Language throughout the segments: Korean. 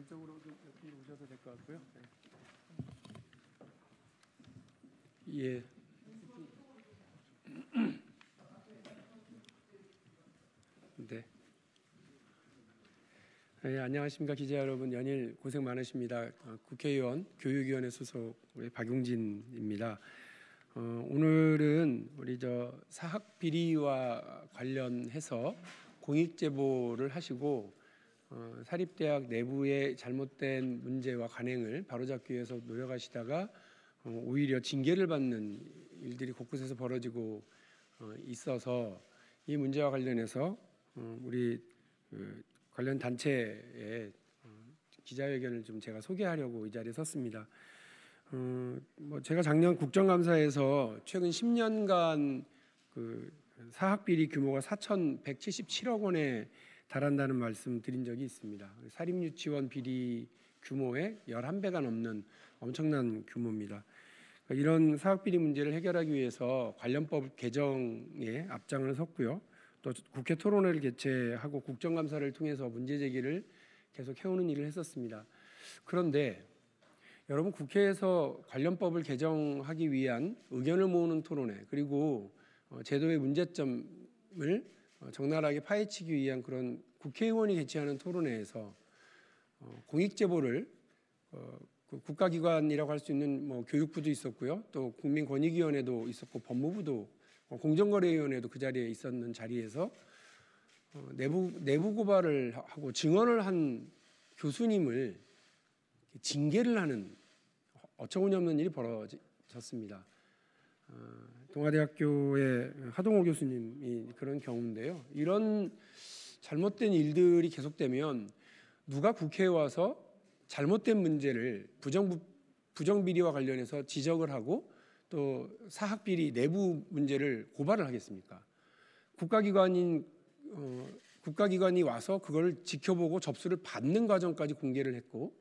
왼쪽으로 좀 오셔도 될 것 같고요. 네. 예. 네. 네, 안녕하십니까 기자 여러분 연일 고생 많으십니다. 어, 국회의원 교육위원회 소속 우리 박용진입니다. 어, 오늘은 우리 저 사학 비리와 관련해서 공익 제보를 하시고 어, 사립대학 내부의 잘못된 문제와 관행을 바로잡기 위해서 노력하시다가 어, 오히려 징계를 받는 일들이 곳곳에서 벌어지고 어, 있어서 이 문제와 관련해서 어, 우리 그 관련 단체의 어, 기자회견을 좀 제가 소개하려고 이 자리에 섰습니다. 어, 뭐 제가 작년 국정감사에서 최근 10년간 그 사학 비리 규모가 4,177억 원에 달한다는 말씀 드린 적이 있습니다. 사립유치원 비리 규모의 11배가 넘는 엄청난 규모입니다. 그러니까 이런 사학 비리 문제를 해결하기 위해서 관련법 개정에 앞장을 섰고요. 또 국회 토론회를 개최하고 국정감사를 통해서 문제 제기를 계속 해오는 일을 했었습니다. 그런데 여러분 국회에서 관련법을 개정하기 위한 의견을 모으는 토론회 그리고 어, 제도의 문제점을 어, 적나라하게 파헤치기 위한 그런 국회의원이 개최하는 토론회에서 어, 공익 제보를 그 국가기관이라고 할 수 있는 뭐 교육부도 있었고요, 또 국민권익위원회도 있었고 법무부도 공정거래위원회도 그 자리에 있었는 자리에서 내부 내부 고발을 하고 증언을 한 교수님을 징계를 하는 어처구니없는 일이 벌어졌습니다. 어, 동아대학교의 하동호 교수님이 그런 경우인데요. 이런 잘못된 일들이 계속되면 누가 국회에 와서 잘못된 문제를 부정 부정 비리와 관련해서 지적을 하고 또 사학 비리 내부 문제를 고발을 하겠습니까? 국가기관인 어, 국가기관이 와서 그걸 지켜보고 접수를 받는 과정까지 공개를 했고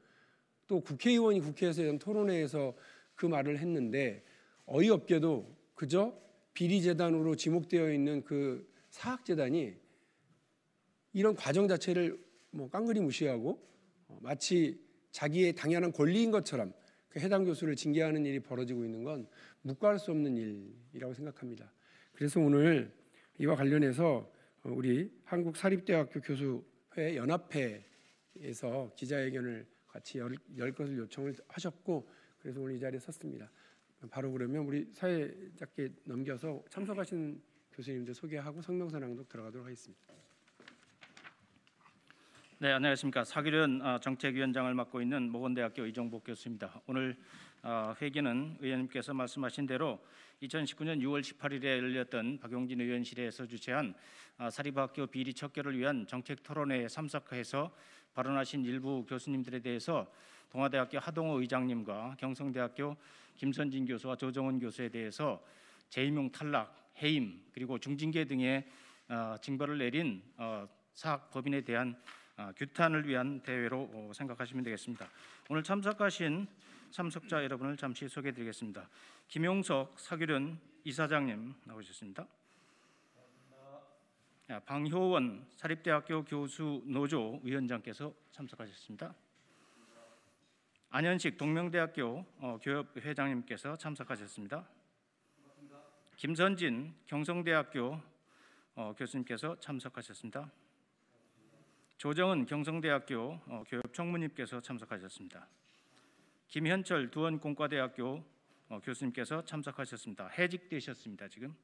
또 국회의원이 국회에서 연 토론회에서 그 말을 했는데 어이없게도 그저 비리 재단으로 지목되어 있는 그 사학 재단이 이런 과정 자체를 뭐 깡그리 무시하고 어, 마치 자기의 당연한 권리인 것처럼 그 해당 교수를 징계하는 일이 벌어지고 있는 건 묵과할 수 없는 일이라고 생각합니다. 그래서 오늘 이와 관련해서 어, 우리 한국 사립대학교 교수회 연합회에서 기자회견을 같이 열, 열 것을 요청을 하셨고 그래서 오늘 이 자리에 섰습니다. 바로 그러면 우리 사회자께 넘겨서 참석하신 교수님들 소개하고 성명서 낭독 들어가도록 하겠습니다. 네, 안녕하십니까. 사기련 어, 정책위원장을 맡고 있는 모건대학교 이종복 교수입니다. 오늘 어, 회기는 의원님께서 말씀하신 대로 2019년 6월 18일에 열렸던 박용진 의원실에서 주최한 어, 사립학교 비리 척결을 위한 정책 토론회에 참석해서 발언하신 일부 교수님들에 대해서 동아대학교 하동호 의장님과 경성대학교 김선진 교수와 조정훈 교수에 대해서 재임용 탈락, 해임 그리고 중징계 등의 어, 징벌을 내린 어, 사학 법인에 대한 어, 규탄을 위한 대회로 어, 생각하시면 되겠습니다. 오늘 참석하신 참석자 여러분을 잠시 소개해드리겠습니다. 김용석 사규련 이사장님 나오셨습니다. 방효원 사립대학교 교수 노조 위원장께서 참석하셨습니다. 안현식 동명대학교 어, 교협 회장님께서 참석하셨습니다. 김선진 경성대학교 어, 교수님께서 참석하셨습니다. 조정은 경성대학교 어, 교협 총무님께서 참석하셨습니다. 김현철 두원공과대학교 어, 교수님께서 참석하셨습니다. 해직되셨습니다. 지금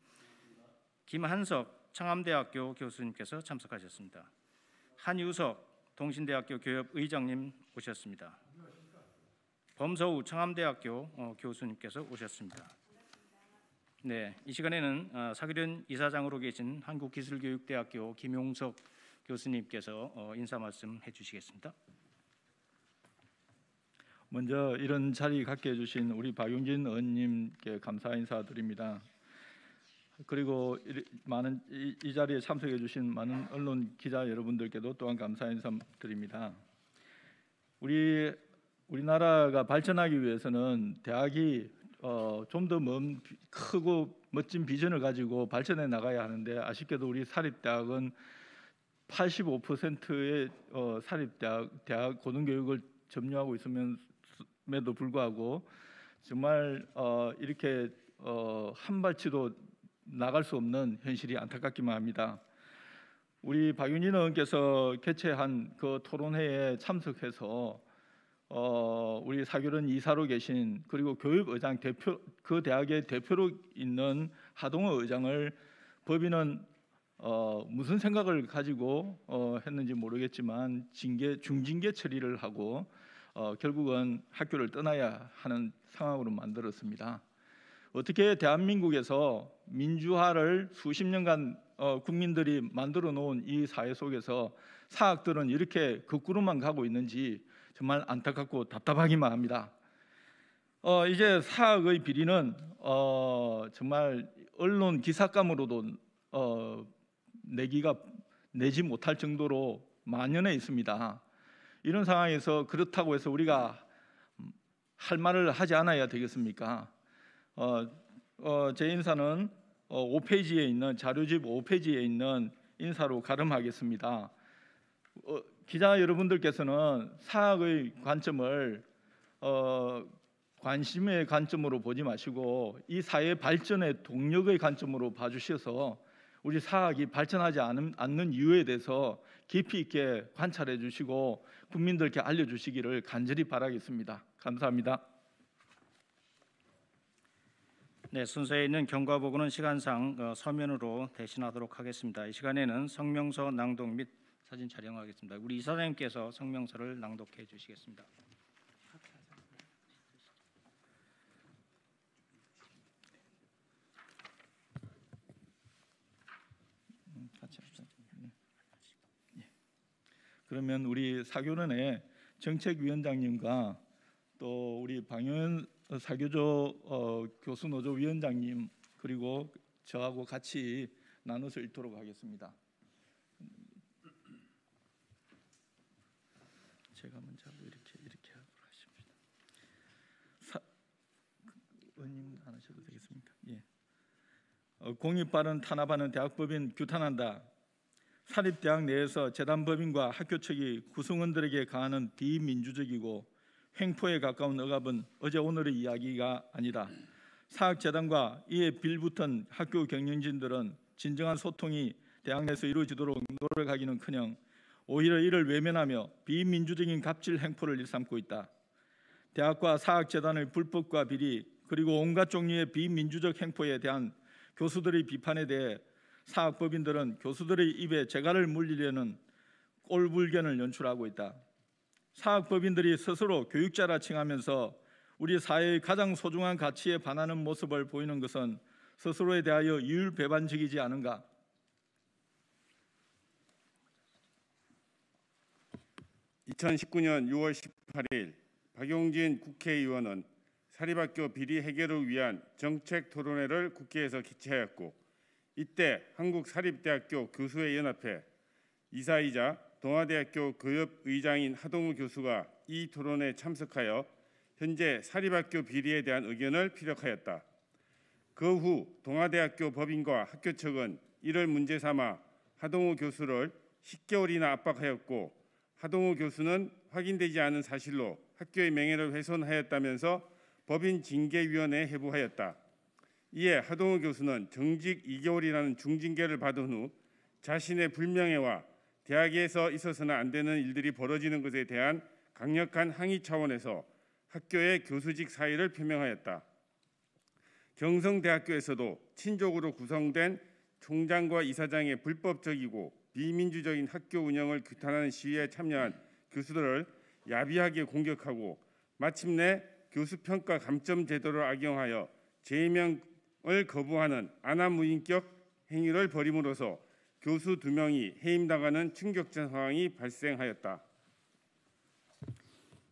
김한석 청암대학교 교수님께서 참석하셨습니다. 한유석 동신대학교 교협 의장님 오셨습니다. 범서우 청암대학교 어, 교수님께서 오셨습니다. 네, 이 시간에는 어, 사기련 이사장으로 계신 한국기술교육대학교 김용석 교수님께서 어, 인사 말씀 해주시겠습니다. 먼저 이런 자리 갖게 해주신 우리 박용진 의원님께 감사 인사드립니다. 그리고 많은 이, 이 자리에 참석해 주신 많은 언론 기자 여러분들께도 또한 감사 인사드립니다. 우리 우리나라가 발전하기 위해서는 대학이 어, 좀더 크고 멋진 비전을 가지고 발전해 나가야 하는데 아쉽게도 우리 사립대학은 85%의 어, 사립 대학 대학 고등교육을 점유하고 있음에도 불구하고 정말 어, 이렇게 어, 한 발치도 나갈 수 없는 현실이 안타깝기만 합니다. 우리 박윤진 의원께서 개최한 그 토론회에 참석해서 어, 우리 사교련 이사로 계신 그리고 교육의장 대표 그 대학의 대표로 있는 하동호 의장을 법인은 어, 무슨 생각을 가지고 어, 했는지 모르겠지만 징계 중징계 처리를 하고 어, 결국은 학교를 떠나야 하는 상황으로 만들었습니다. 어떻게 대한민국에서 민주화를 수십 년간 어, 국민들이 만들어 놓은 이 사회 속에서 사학들은 이렇게 거꾸로만 가고 있는지 정말 안타깝고 답답하기만 합니다. 어, 이제 사학의 비리는 어, 정말 언론 기사감으로도 어, 내기가 내지 못할 정도로 만연해 있습니다. 이런 상황에서 그렇다고 해서 우리가 할 말을 하지 않아야 되겠습니까? 어, 어, 제 인사는 어, 5페이지에 있는 자료집 5페이지에 있는 인사로 가름하겠습니다. 어, 기자 여러분들께서는 사학의 관점을 어, 관심의 관점으로 보지 마시고 이 사회 발전의 동력의 관점으로 봐주셔서 우리 사학이 발전하지 않는 이유에 대해서 깊이 있게 관찰해 주시고 국민들께 알려주시기를 간절히 바라겠습니다. 감사합니다. 네, 순서에 있는 경과보고는 시간상 어, 서면으로 대신하도록 하겠습니다. 이 시간에는 성명서 낭독 및 사진 촬영하겠습니다. 우리 이사장님께서 성명서를 낭독해 주시겠습니다. 합시다. 네. 예. 그러면 우리 사교련의 정책위원장님과 또 우리 방현 사교조 어, 교수노조 위원장님 그리고 저하고 같이 나눠서 읽도록 하겠습니다. 제가 먼저 하고 이렇게 이렇게 하고 하십니다. 사, 의원님 안 하셔도 되겠습니까? 예. 어, 공익바른 탄압하는 대학법인 규탄한다. 사립대학 내에서 재단법인과 학교 측이 구성원들에게 가하는 비민주적이고 횡포에 가까운 억압은 어제 오늘의 이야기가 아니다. 사학재단과 이에 빌붙은 학교 경영진들은 진정한 소통이 대학 내에서 이루어지도록 노력하기는커녕 오히려 이를 외면하며 비민주적인 갑질 행포를 일삼고 있다. 대학과 사학재단의 불법과 비리 그리고 온갖 종류의 비민주적 행포에 대한 교수들의 비판에 대해 사학법인들은 교수들의 입에 재갈을 물리려는 꼴불견을 연출하고 있다. 사학법인들이 스스로 교육자라 칭하면서 우리 사회의 가장 소중한 가치에 반하는 모습을 보이는 것은 스스로에 대하여 이율배반적이지 않은가? (2019년 6월 18일) 박용진 국회의원은 사립학교 비리 해결을 위한 정책 토론회를 국회에서 개최하였고 이때 한국사립대학교 교수회 연합회 이사이자 동아대학교 교협의장인 하동우 교수가 이 토론에 참석하여 현재 사립학교 비리에 대한 의견을 피력하였다. 그 후 동아대학교 법인과 학교 측은 이를 문제 삼아 하동우 교수를 10개월이나 압박하였고 하동우 교수는 확인되지 않은 사실로 학교의 명예를 훼손하였다면서 법인 징계위원회에 해부하였다. 이에 하동우 교수는 정직 2개월이라는 중징계를 받은 후 자신의 불명예와 대학에서 있어서는 안 되는 일들이 벌어지는 것에 대한 강력한 항의 차원에서 학교의 교수직 사의를 표명하였다. 경성대학교에서도 친족으로 구성된 총장과 이사장의 불법적이고 비민주적인 학교 운영을 규탄하는 시위에 참여한 교수들을 야비하게 공격하고 마침내 교수 평가 감점 제도를 악용하여 제명을 거부하는 아나무인격 행위를 벌임으로써 교수 두 명이 해임당하는 충격적 상황이 발생하였다.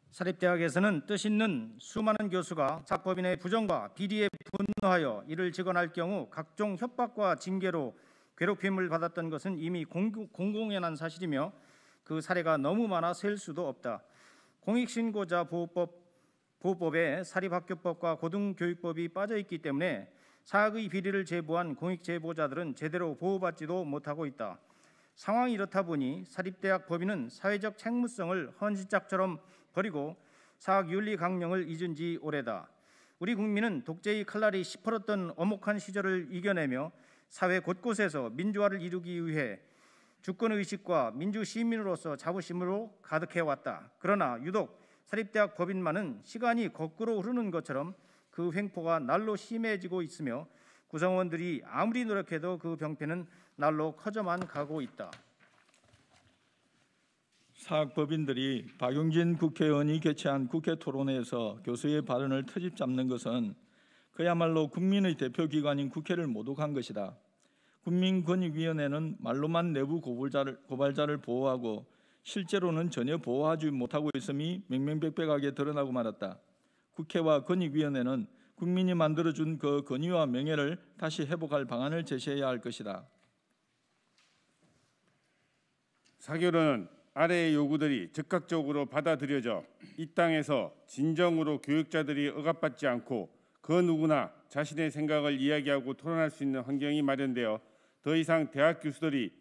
사립대학에서는 뜻 있는 수많은 교수가 사법인의 부정과 비리에 분노하여 이를 직언할 경우 각종 협박과 징계로 괴롭힘을 받았던 것은 이미 공- 공공연한 사실이며 그 사례가 너무 많아 셀 수도 없다. 공익신고자 보호법 보호법에 사립학교법과 고등교육법이 빠져 있기 때문에 사학의 비리를 제보한 공익 제보자들은 제대로 보호받지도 못하고 있다. 상황이 이렇다 보니 사립대학 법인은 사회적 책무성을 헌신짝처럼 버리고 사학 윤리 강령을 잊은 지 오래다. 우리 국민은 독재의 칼날이 시퍼렀던 엄혹한 시절을 이겨내며 사회 곳곳에서 민주화를 이루기 위해 주권 의식과 민주 시민으로서 자부심으로 가득해 왔다. 그러나 유독 사립대학 법인만은 시간이 거꾸로 흐르는 것처럼 그 횡포가 날로 심해지고 있으며 구성원들이 아무리 노력해도 그 병폐는 날로 커져만 가고 있다. 사학법인들이 박용진 국회의원이 개최한 국회 토론회에서 교수의 발언을 트집 잡는 것은 그야말로 국민의 대표 기관인 국회를 모독한 것이다. 국민권익위원회는 말로만 내부 고발자를, 고발자를 보호하고 실제로는 전혀 보호하지 못하고 있음이 명명백백하게 드러나고 말았다. 국회와 권익위원회는 국민이 만들어준 그 권위와 명예를 다시 회복할 방안을 제시해야 할 것이다. 사교로는 아래의 요구들이 즉각적으로 받아들여져 이 땅에서 진정으로 교육자들이 억압받지 않고 그 누구나 자신의 생각을 이야기하고 토론할 수 있는 환경이 마련되어 더 이상 대학 교수들이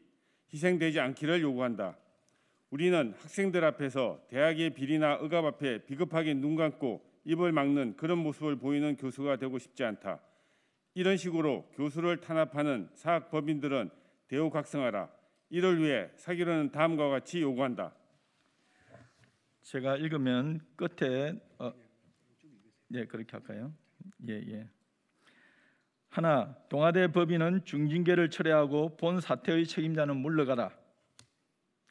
희생되지 않기를 요구한다. 우리는 학생들 앞에서 대학의 비리나 억압 앞에 비겁하게 눈 감고 입을 막는 그런 모습을 보이는 교수가 되고 싶지 않다. 이런 식으로 교수를 탄압하는 사학 법인들은 대우 각성하라. 이를 위해 사기로는 다음과 같이 요구한다. 제가 읽으면 끝에 어, 예 그렇게 할까요? 예 예. 하나 동아대 법인은 중징계를 철회하고 본 사태의 책임자는 물러가라.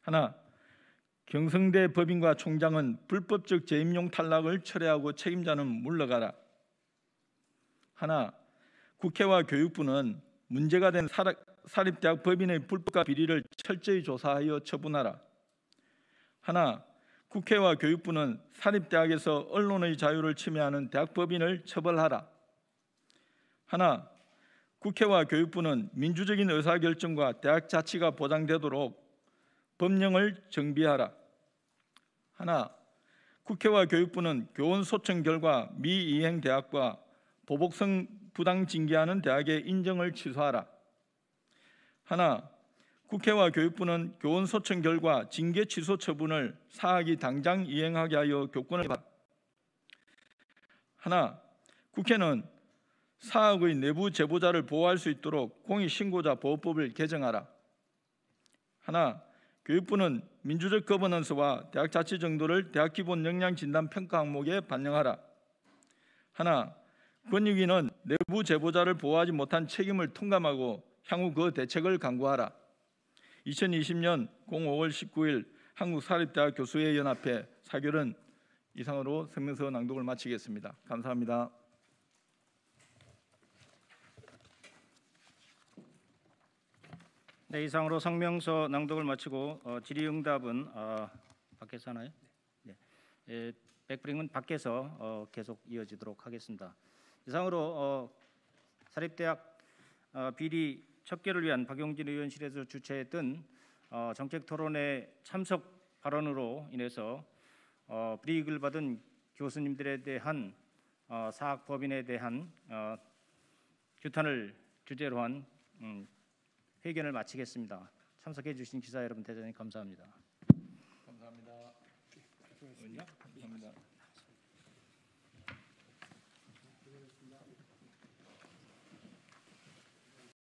하나 경성대 법인과 총장은 불법적 재임용 탈락을 철회하고 책임자는 물러가라. 하나 국회와 교육부는 문제가 된 사립, 사립대학 법인의 불법과 비리를 철저히 조사하여 처분하라. 하나 국회와 교육부는 사립대학에서 언론의 자유를 침해하는 대학 법인을 처벌하라. 하나, 국회와 교육부는 민주적인 의사결정과 대학 자치가 보장되도록 법령을 정비하라. 하나, 국회와 교육부는 교원 소청 결과 미이행 대학과 보복성 부당 징계하는 대학의 인정을 취소하라. 하나, 국회와 교육부는 교원 소청 결과 징계 취소 처분을 사학이 당장 이행하게 하여 교권을 받. 하나, 국회는 사학의 내부 제보자를 보호할 수 있도록 공익신고자 보호법을 개정하라. 하나, 교육부는 민주적 거버넌스와 대학 자치 정도를 대학 기본 역량 진단 평가 항목에 반영하라. 하나, 권익위는 내부 제보자를 보호하지 못한 책임을 통감하고 향후 그 대책을 강구하라. 2020년 05월 19일 한국사립대학 교수회 연합회 사결은 이상으로 성명서 낭독을 마치겠습니다. 감사합니다. 네, 이상으로 성명서 낭독을 마치고 어, 질의응답은 어, 밖에서 하나요? 네. 예, 백브링은 밖에서 어, 계속 이어지도록 하겠습니다. 이상으로 어, 사립대학 어, 비리 척결을 위한 박용진 의원실에서 주최했던 어, 정책 토론회 참석 발언으로 인해서 어, 불이익을 받은 교수님들에 대한 어, 사학 법인에 대한 어, 규탄을 주제로 한 음, 회견을 마치겠습니다. 참석해 주신 기자 여러분 대단히 감사합니다. 감사합니다. 감사합니다.